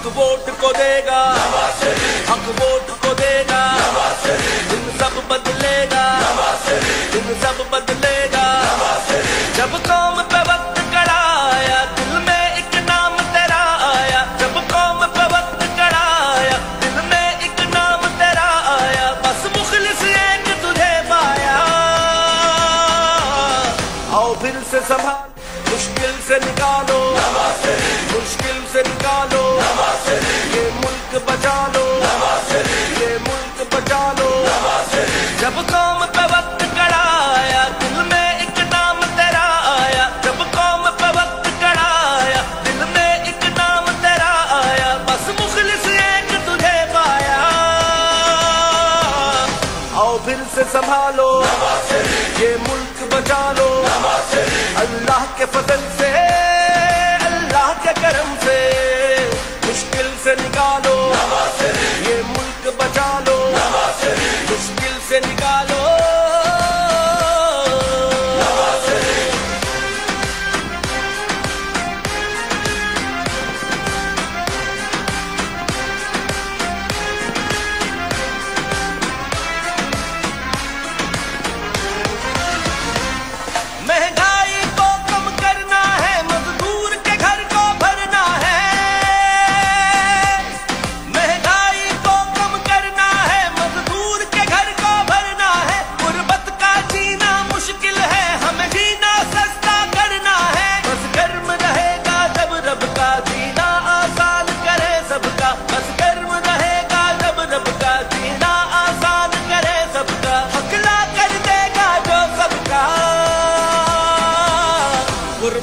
حق ووٹ کو دے گا۔ حق ووٹ کو دے گا۔ دن سب بدلے گا۔ دن سب بدلے گا۔ جب قوم پہ وقت کڑا آیا دل میں ایک نام تیرا آیا۔ جب قوم پہ وقت کڑا آیا دل میں ایک نام تیرا آیا۔ بس مخلص ایک تجھے پایا۔ آؤ پھر سے سنبھال، مشکل سے نکالو۔ مشکل سے نکالو۔ نماز بچا لو۔ یہ ملک بچا لو۔ جب قوم پہ وقت کڑا آیا دل میں ایک نام تیرا آیا۔ جب قوم پہ وقت کڑا آیا دل میں ایک نام تیرا آیا۔ بس مخلص ایک تجھے پایا۔ آؤ پھر سے سنبھالو۔ یہ ملک بچا لو۔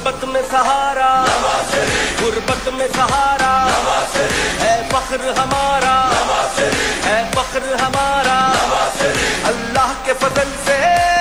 غربت میں سہارا، غربت میں سہارا ہے فخر ہمارا ہے فخر ہمارا، اللہ کے فضل سے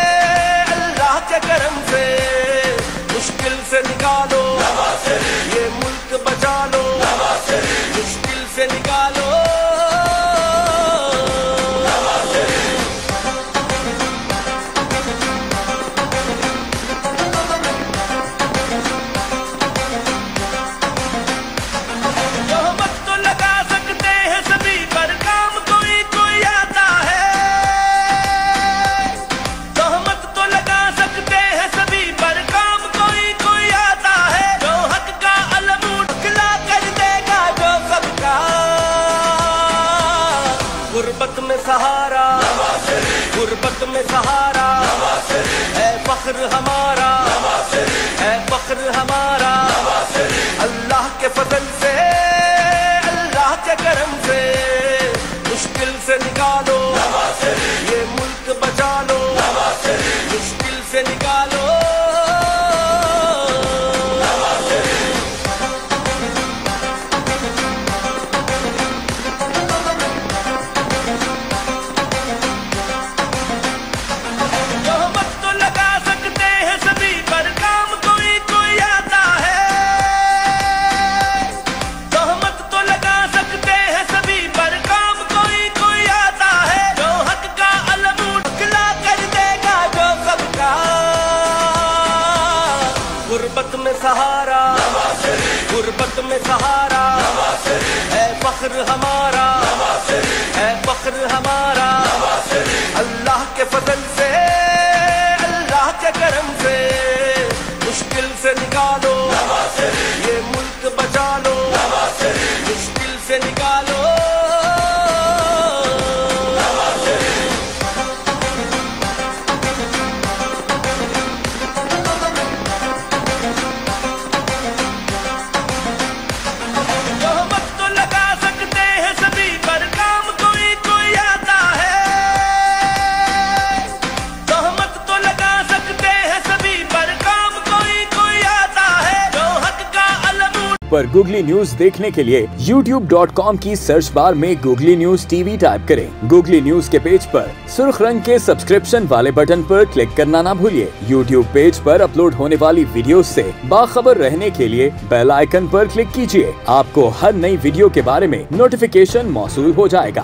غربت میں سہارا غربت میں سہارا ہے فخر ہمارا ہے فخر ہمارا میں سہارا۔ ہے فخر ہمارا پر گوگلی نیوز دیکھنے کے لیے یوٹیوب ڈاٹ کام کی سرچ بار میں googly news T V type کریں۔ گوگلی نیوز کے پیج پر سرخ رنگ کے سبسکرپشن والے بٹن پر کلک کرنا نہ بھولیے۔ یوٹیوب پیج پر اپلوڈ ہونے والی ویڈیوز سے باخبر رہنے کے لیے بیل آئیکن پر کلک کیجیے۔ آپ کو ہر نئی ویڈیو کے بارے میں نوٹیفیکیشن موصول ہو جائے گا۔